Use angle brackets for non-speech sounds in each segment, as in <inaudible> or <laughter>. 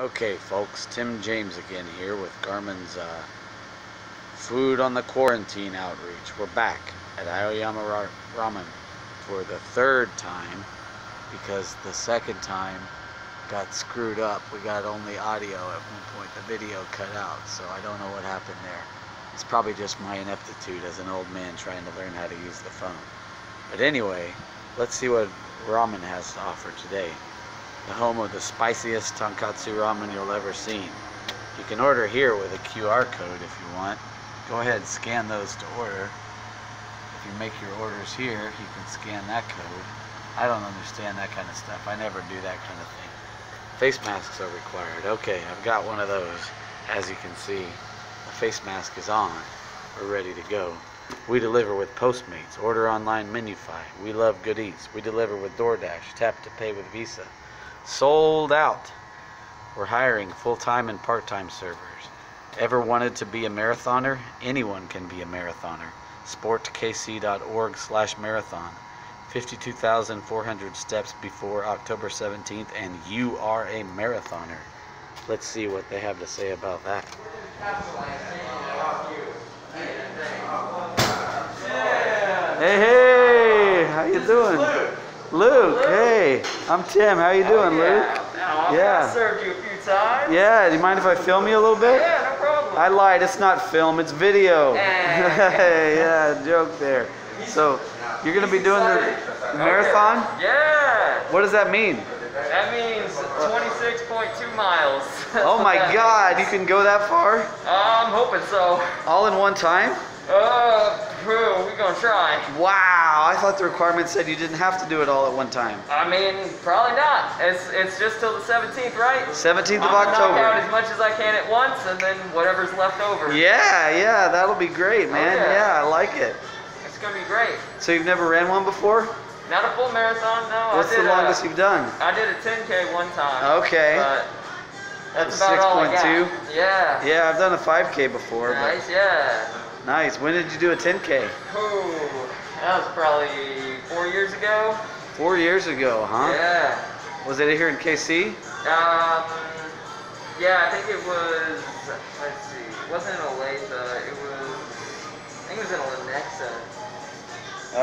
Okay, folks, Tim James again here with Garmin's uh, Food on the Quarantine outreach. We're back at Aoyama Ramen for the third time because the second time got screwed up. We got only audio at one point. The video cut out, so I don't know what happened there. It's probably just my ineptitude as an old man trying to learn how to use the phone. But anyway, let's see what ramen has to offer today the home of the spiciest tonkotsu ramen you'll ever see. You can order here with a QR code if you want. Go ahead, and scan those to order. If you make your orders here, you can scan that code. I don't understand that kind of stuff. I never do that kind of thing. Face masks are required. Okay, I've got one of those. As you can see, the face mask is on. We're ready to go. We deliver with Postmates. Order online Menufy. We love Good Eats. We deliver with DoorDash. Tap to pay with Visa. Sold out. We're hiring full-time and part-time servers. Ever wanted to be a marathoner? Anyone can be a marathoner. sportkc.org slash marathon. 52,400 steps before October 17th and you are a marathoner. Let's see what they have to say about that. Hey, hey, how you doing? Luke. Luke, hey, I'm Tim. How you doing, Oh, yeah. Luke? Now, Yeah. I served you a few times. Yeah, do you mind if I film you a little bit? Yeah, no problem. I lied, it's not film, it's video. Eh. <laughs> yeah, joke there. So, you're gonna be doing the marathon? Yeah. What does that mean? That means 26.2 miles. <laughs> Oh my god, you can go that far? I'm hoping so. All in one time? Uh, phew, we gonna try. Wow, I thought the requirement said you didn't have to do it all at one time. I mean, probably not. It's it's just till the 17th, right? 17th of I'm gonna knock out October. as much as I can at once, and then whatever's left over. Yeah, yeah, that'll be great, oh, man. yeah. Yeah, I like it. It's gonna be great. So you've never ran one before? Not a full marathon, no. What's the uh, longest a, you've done? I did a 10k one time. Okay. That's about all I got. 6.2? Yeah. Yeah, I've done a 5K before. but- Nice, yeah. Nice. When did you do a 10K? Ooh, that was probably four years ago. Four years ago, huh? Yeah. Was it here in KC? Um, yeah, I think it was, let's see, it wasn't in Olathe, it was, I think it was in Lenexa.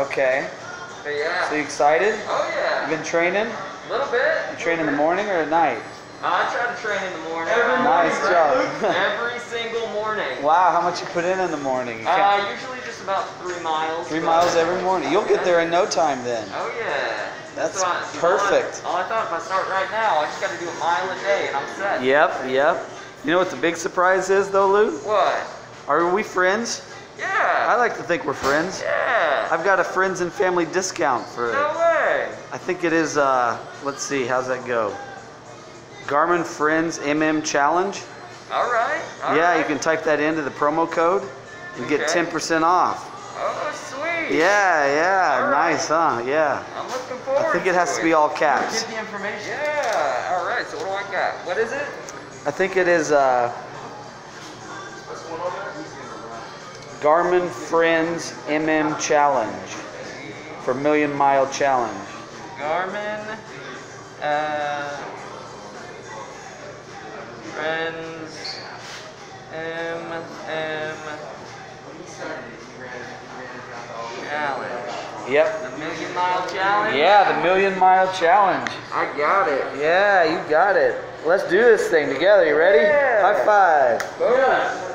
Okay. But yeah. So you excited? Oh yeah. You yeah, been training? a little bit. You train in the morning or at night? I try to train in the morning. Nice job. <laughs> <laughs> Every single morning. Wow, how much you put in in the morning? You Uh, usually just about three miles. Three miles every morning. You'll get there in no time then. Oh yeah. That's what I- perfect. All I, all I thought if I start right now, I just got to do a mile a day and I'm set. Yep, yep. You know what the big surprise is though, Lou? What? Are we friends? Yeah. I like to think we're friends. yeah. I've got a friends and family discount for no way. I think it is uh let's see, how's that go? Garmin Friends MM Challenge. All right. all yeah, you can type that into the promo code and get 10% off. Oh, sweet. Yeah, yeah, All right. nice, huh? Yeah. I'm looking forward. I think it has to be all caps. Get the information. Yeah. All right. So what do I got? What is it? I think it is uh Garmin Friends MM Challenge for Million Mile Challenge. Garmin. Uh. Yep. The million mile challenge. Yeah, the Million Mile Challenge. I got it. Yeah, you got it. Let's do this thing together. You ready? Yeah. High five. Boom.